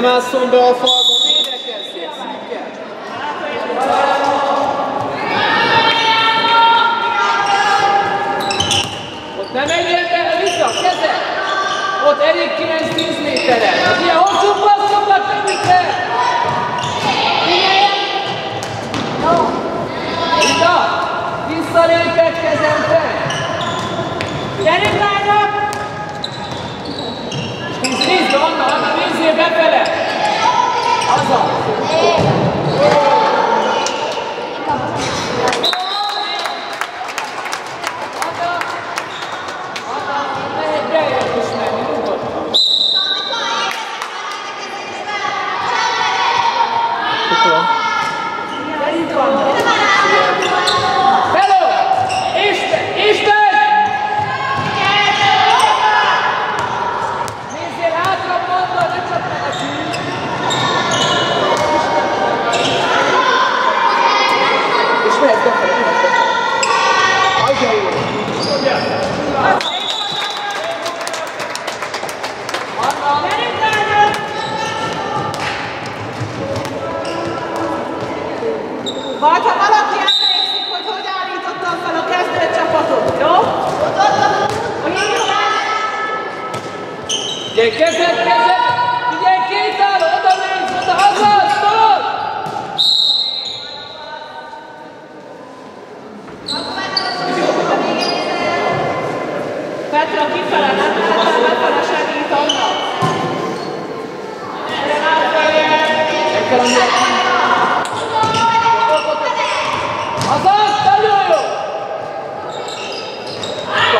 Ugye, nem 감사합니다. Vagy ha valaki emlékszik, hogy hogy állítottam fel a kezdőcsapatot, jó? Figyelj, kezed, kezed! Figyelj, két áll, oda nézz, oda, haza, stop! Petra kifele, nem lehet befele segít annak. Meg kell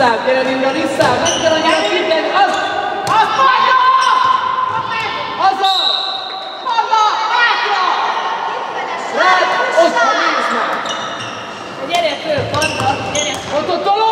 visszám, gyere innen visszám, nem kell, hogy ezt minden, az, az haza! Haza! Haza! Hátra! Rád, oszta, nézd már! Gyere föl, Panda, gyere! Ott ott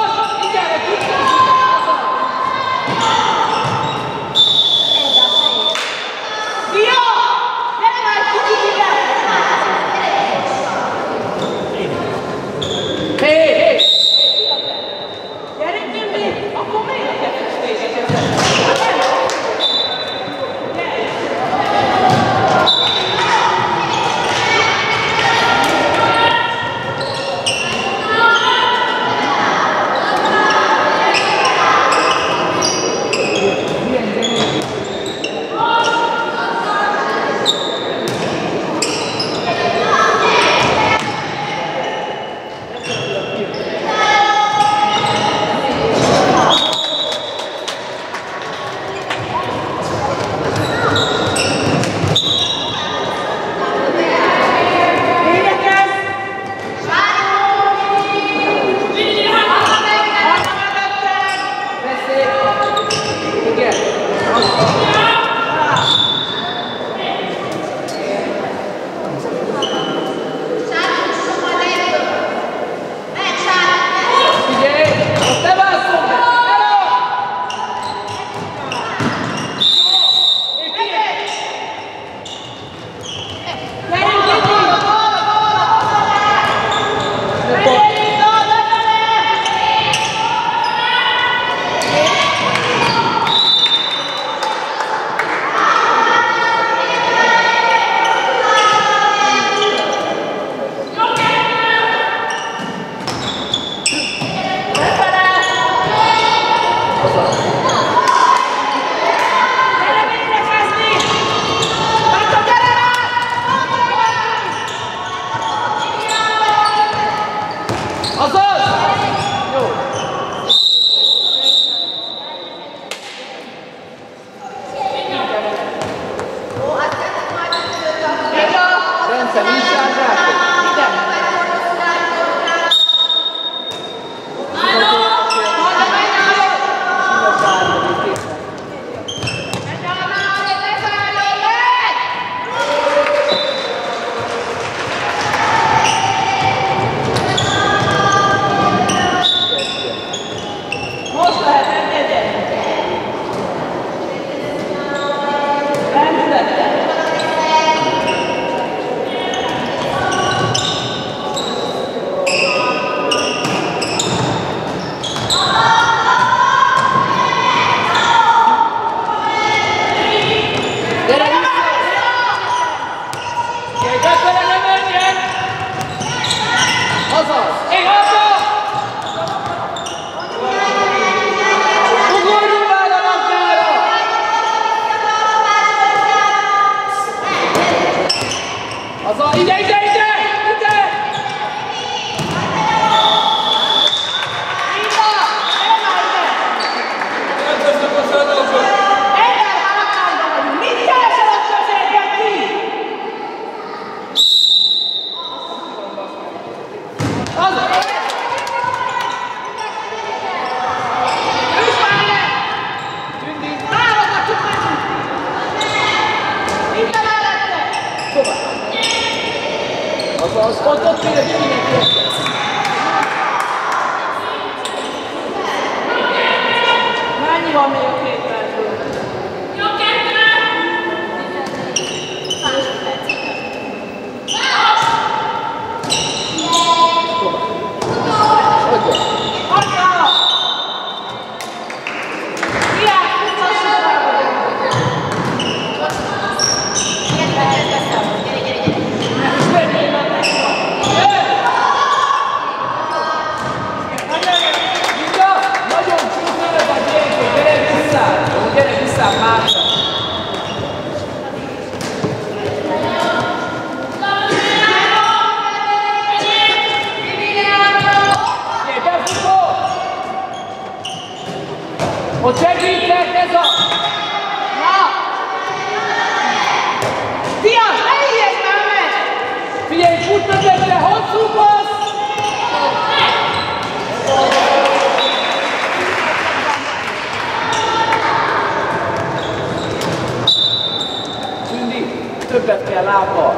a lába.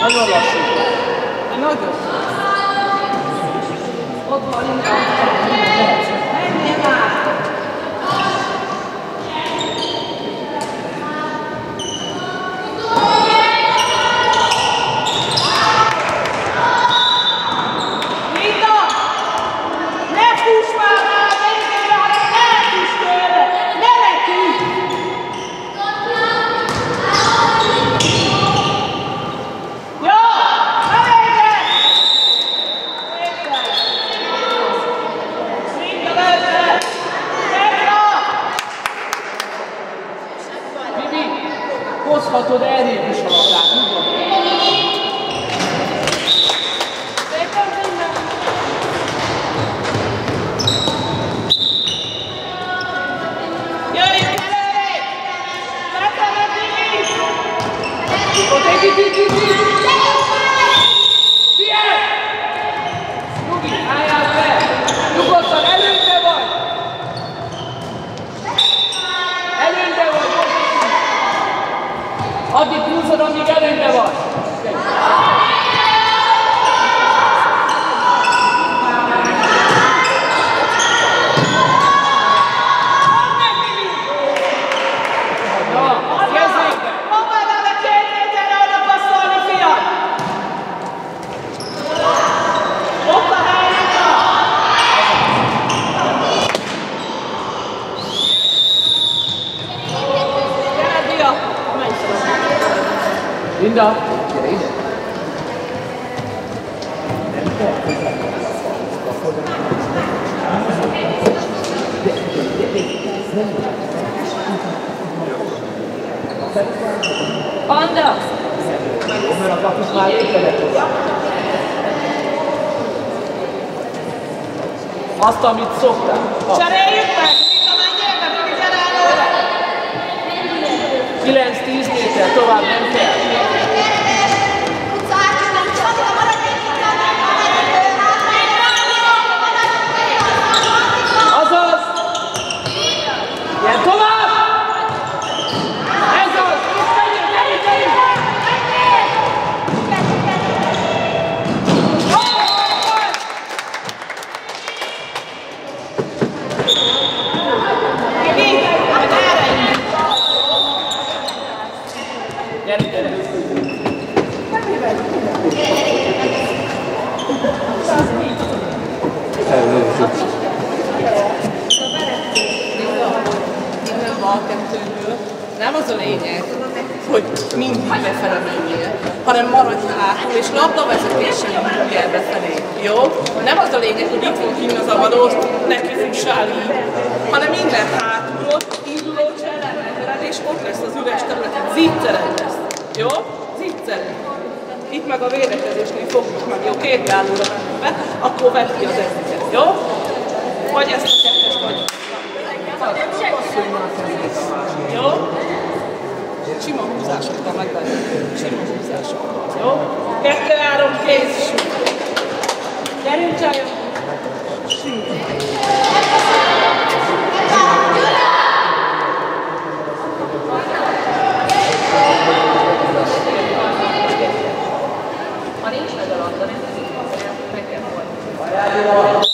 Nagyon lassú. Nagyon. Ott van, hozhatod elrébb is a labdát, úgy van. Jöjjön elé! Ott egy oda. Gyere ide. Nem kell hozzá. Anda! Jó, mert a kapus már Azt, amit szoktál. Cseréljük meg! Mika, menjél meg, amit 9-10 méter tovább nem kell. ziccered lesz. Jó? Ziccered. Itt meg a védekezésnél fogjuk meg, jó? Két állóra be, akkor vedd ki az egyiket, jó? Vagy ezt a kettest, vagy... Jó? Sima húzásokkal meg lehet. Sima húzásokkal. Jó? Kettő, három, kész, Gyerünk, csajok! Sima. দেওয়া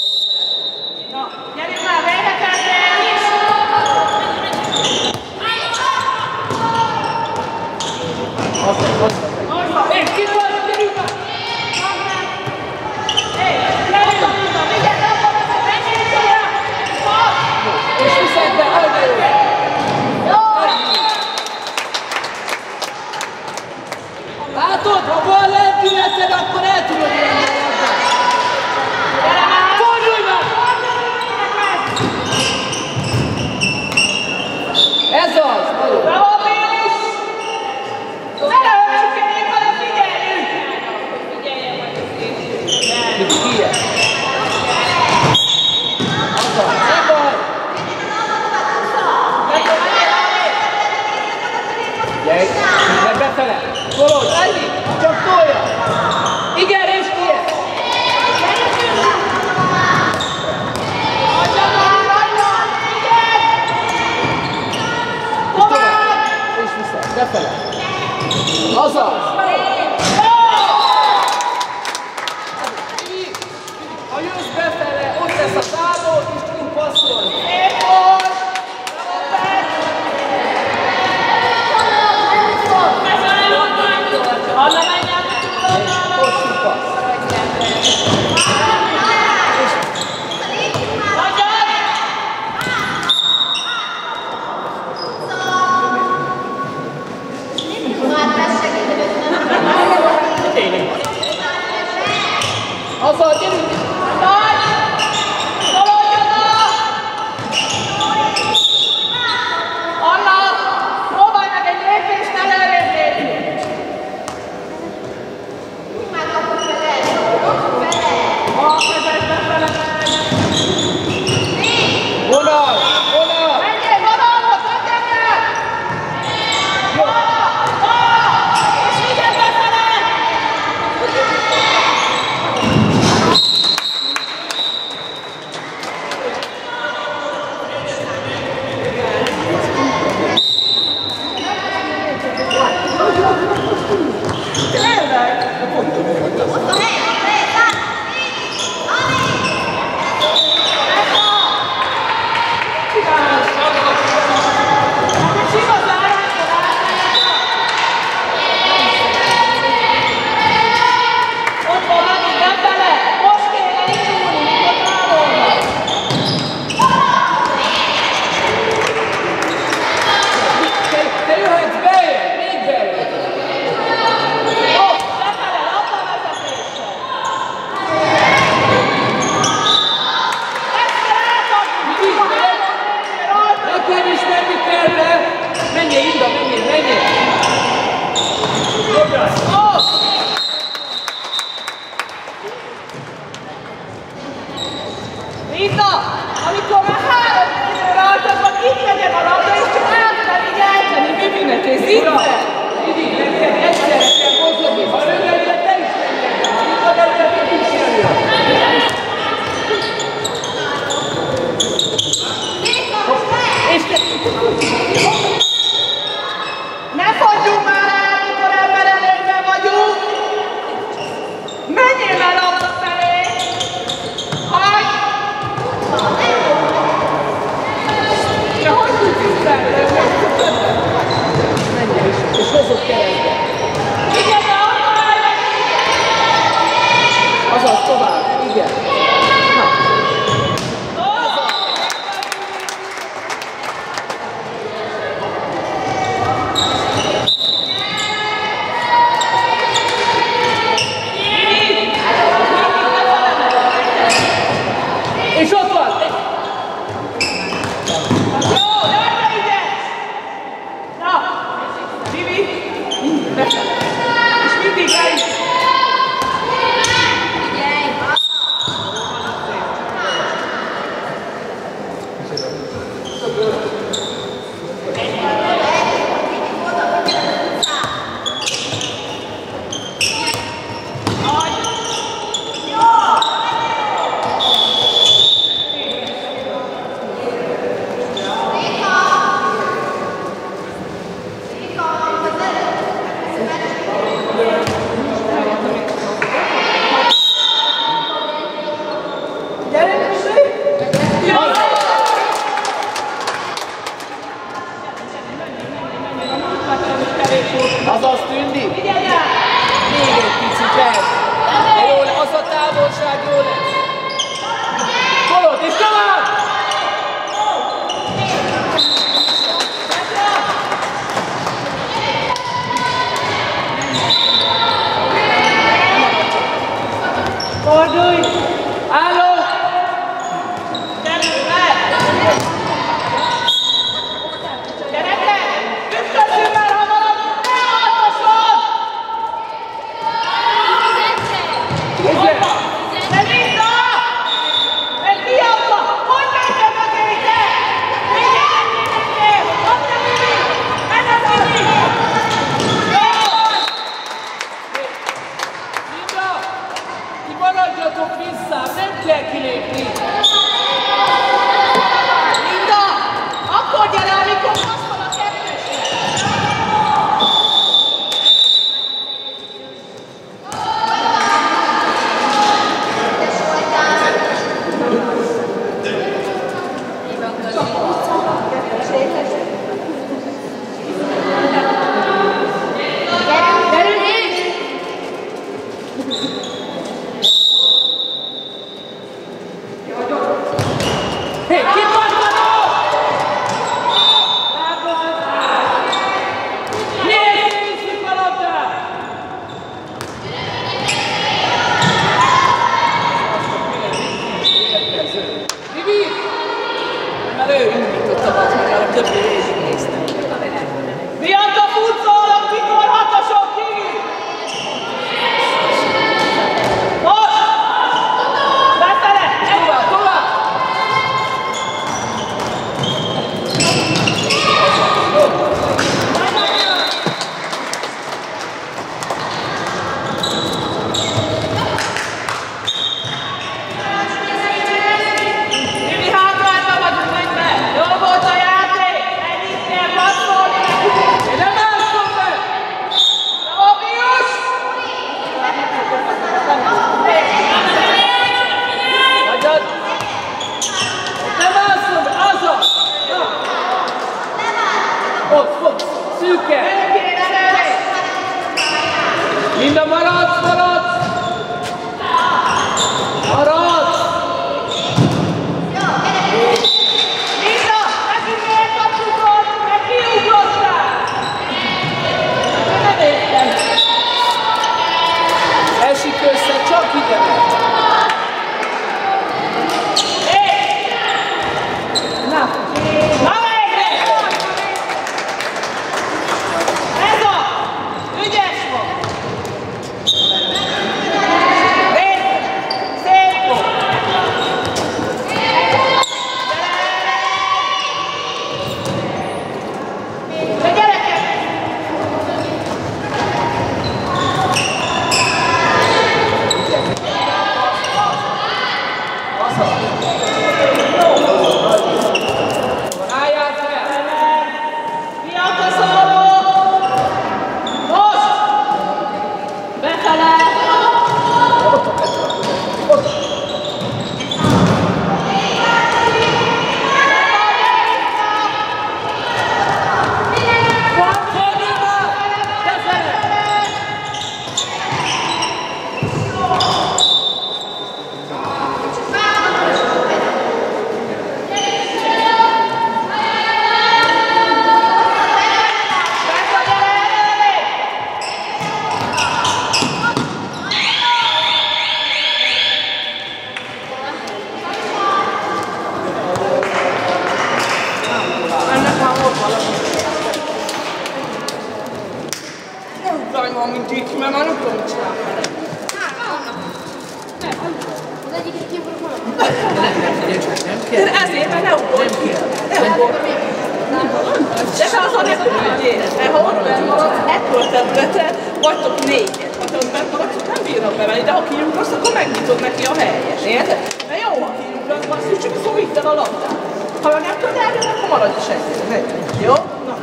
maradsz, ekkor tett be vagytok négyen. Ha te bent maradsz, nem bírnak bemenni, de ha kiugrasz, akkor megnyitod neki a helyes. Érted? De jó, ha kiugrasz, basszus, csak szólít el a labdát. Ha meg nem tudod elvenni, akkor maradj is egyet. Jó? Na.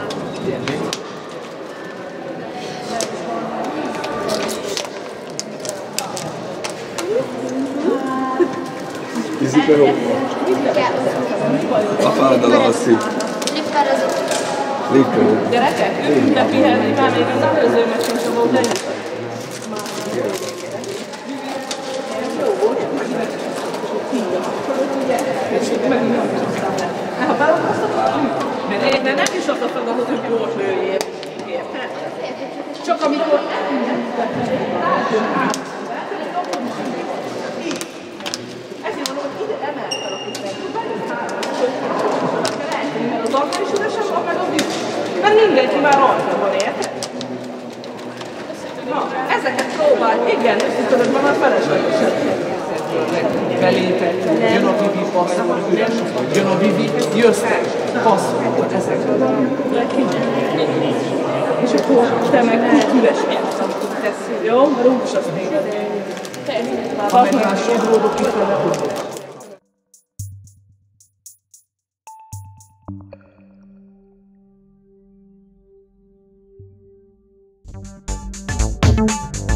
Izike jó. A fáradalom a szív. Légkörül. Gyerekek, ülünk le pihenni, már még az előző meccsen sem volt ennyi. Ha beakasztottam, mert én nem is az a feladat, hogy gólt lőjél. Érted? Csak amikor ezért mondom, hogy ide emelt fel a kutyát. Mert az akna is üresen van, meg a víz. Mert mindenki már rajta van, érted? Na, ezeket próbálj. Igen, tudod, már feleslegesen. Belépett, jön a Vivi, passzol, üres. Jön a Vivi, jössz passzol, ezek. És akkor te meg úgy üres amikor teszi, jó? Mert úgyis azt nézed. Ha meg már sodródok itt vele, hogy Thank